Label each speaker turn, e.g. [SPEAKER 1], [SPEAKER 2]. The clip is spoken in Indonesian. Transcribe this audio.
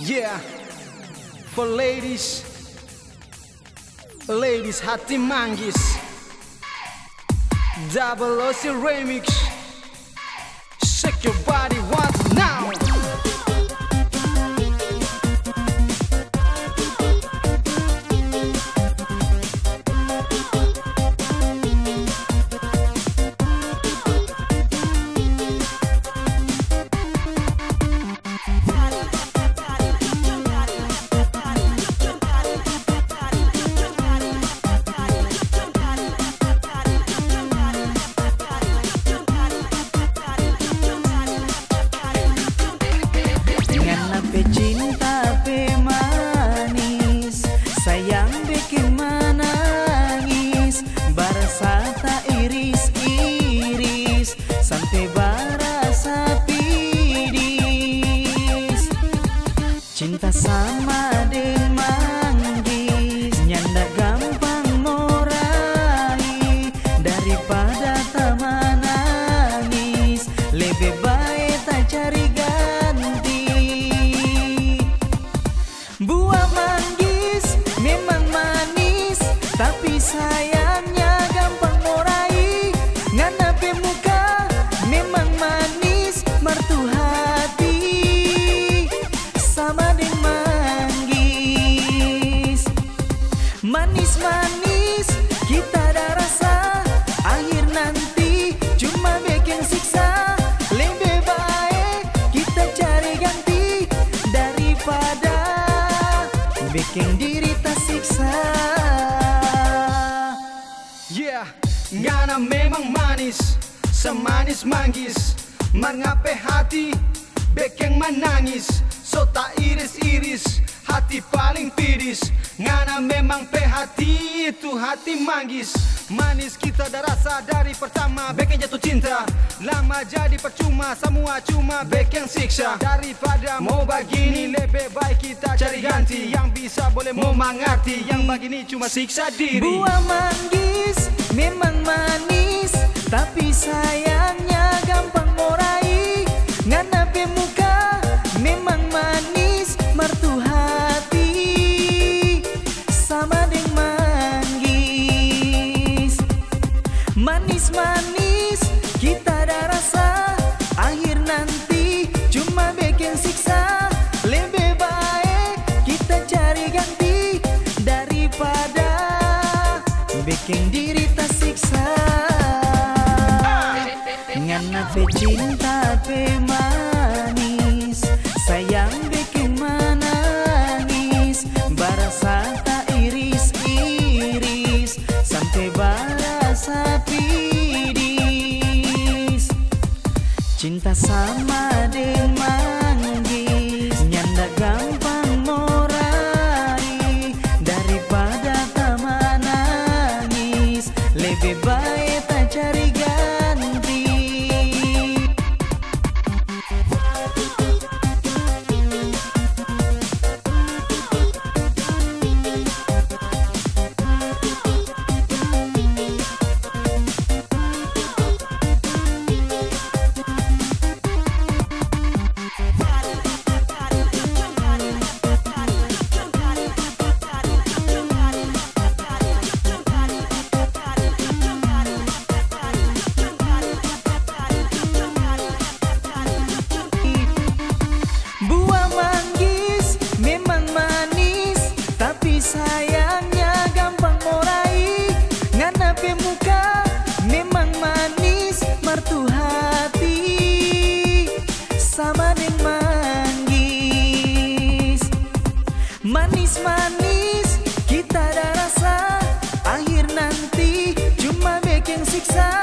[SPEAKER 1] Yeah, for ladies, ladies hati manggis, double OC remix, shake your body
[SPEAKER 2] Manis-manis. Kita ada rasa Akhir nanti cuma bikin siksa. Lebih baik kita cari ganti Daripada bikin diri tersiksa
[SPEAKER 1] Yeah, ngana memang manis, semanis manggis, mengape hati, bekeng menangis, so tak iris-iris, hati paling ngana memang hati itu hati manggis, manis kita dah rasa dari pertama, bekeng jatuh cinta, lama jadi percuma, semua cuma bekeng siksa, daripada mau begini lebih baik kita cari ganti, yang bisa boleh mau mengerti, yang begini cuma siksa diri.
[SPEAKER 2] Buah manggis memang manis Tapi sayangnya Bikin diri tersiksa. Ngana pe cinta pe manis. Sayang bikin manis, Barasa tak iris-iris. Sampai barasa pidis. Cinta sama dengan manggis. Nyanda gampang Lebih baik tak cari gagal six.